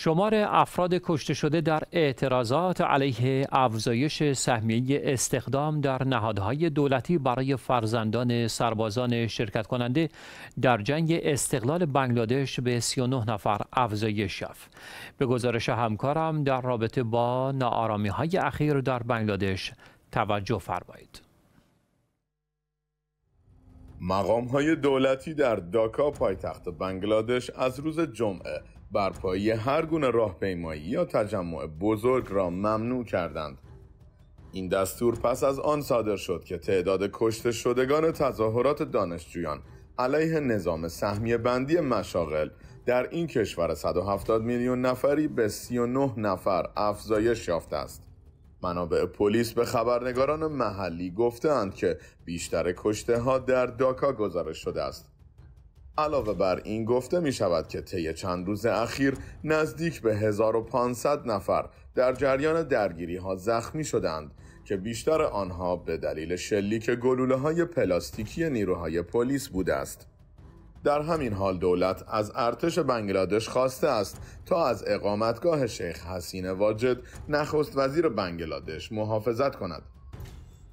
شمار افراد کشته شده در اعتراضات علیه افزایش سهمیه استخدام در نهادهای دولتی برای فرزندان سربازان شرکت کننده در جنگ استقلال بنگلادش به 39 نفر افزایش یافت. به گزارش همکارم در رابطه با نارامی های اخیر در بنگلادش توجه فرمایید. مقام های دولتی در داکا پایتخت بنگلادش از روز جمعه برپایی هر گونه راهپیمایی یا تجمع بزرگ را ممنوع کردند. این دستور پس از آن صادر شد که تعداد کشته شدگان تظاهرات دانشجویان علیه نظام سهمیه بندی مشاغل در این کشور 170 میلیون نفری به 39 نفر افزایش یافته است. منابع پلیس به خبرنگاران محلی گفتند که بیشتر کشته ها در داکا گزارش شده است. علاوه بر این گفته می شود که طی چند روز اخیر نزدیک به 1500 نفر در جریان درگیری ها زخمی شدند که بیشتر آنها به دلیل شلیک گلوله های پلاستیکی نیروهای پلیس بوده است. در همین حال دولت از ارتش بنگلادش خواسته است تا از اقامتگاه شیخ حسین واجد نخست وزیر بنگلادش محافظت کند.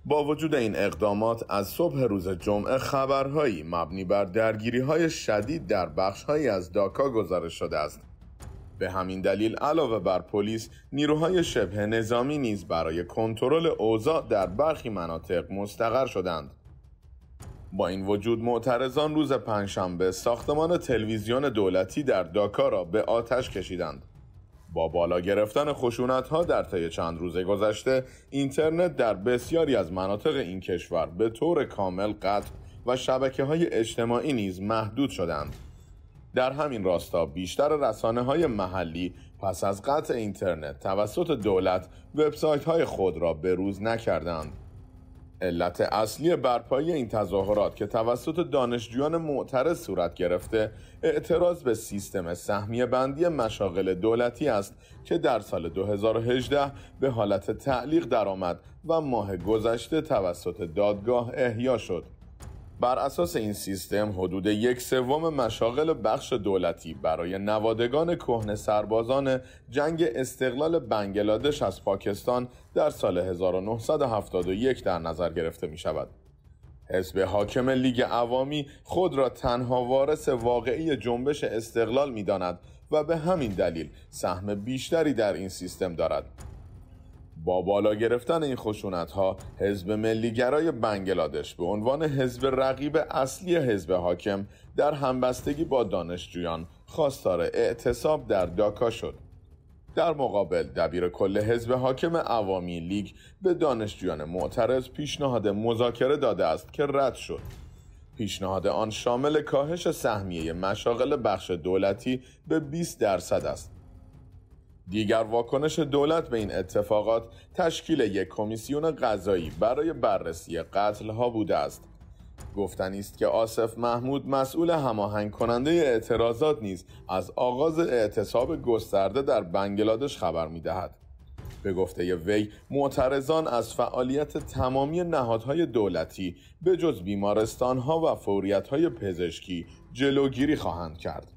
با وجود این اقدامات از صبح روز جمعه خبرهایی مبنی بر درگیری های شدید در بخشهایی از داکا گزارش شده است. به همین دلیل علاوه بر پلیس نیروهای شبه نظامی نیز برای کنترل اوضاع در برخی مناطق مستقر شدند. با این وجود معترضان روز پنجشنبه ساختمان تلویزیون دولتی در داکا را به آتش کشیدند. با بالا گرفتن خشونت ها در طی چند روز گذشته اینترنت در بسیاری از مناطق این کشور به طور کامل قطع و شبکه های اجتماعی نیز محدود شدند. در همین راستا بیشتر رسانه های محلی پس از قطع اینترنت توسط دولت وبسایت های خود را به روز نکردند. علت اصلی برپایی این تظاهرات که توسط دانشجویان معترض صورت گرفته اعتراض به سیستم سهمیه بندی مشاغل دولتی است که در سال 2018 به حالت تعلیق درآمد و ماه گذشته توسط دادگاه احیا شد. بر اساس این سیستم حدود یک سوم مشاغل بخش دولتی برای نوادگان کهنه سربازان جنگ استقلال بنگلادش از پاکستان در سال 1971 در نظر گرفته می شود. حزب حاکم لیگ عوامی خود را تنها وارث واقعی جنبش استقلال می داند و به همین دلیل سهم بیشتری در این سیستم دارد. با بالا گرفتن این خشونت ها حزب ملیگرای بنگلادش به عنوان حزب رقیب اصلی حزب حاکم در همبستگی با دانشجویان خواستار اعتصاب در داکا شد. در مقابل دبیر کل حزب حاکم عوامی لیگ به دانشجویان معترض پیشنهاد مذاکره داده است که رد شد. پیشنهاد آن شامل کاهش سهمیه مشاغل بخش دولتی به 20 درصد است. دیگر واکنش دولت به این اتفاقات تشکیل یک کمیسیون قضایی برای بررسی قتل ها بوده است گفتنی است که آصف محمود مسئول هماهنگ کننده اعتراضات نیز از آغاز اعتصاب گسترده در بنگلادش خبر می دهد. به گفته وی معترضان از فعالیت تمامی نهادهای دولتی به جز بیمارستان ها و فوریت های پزشکی جلوگیری خواهند کرد.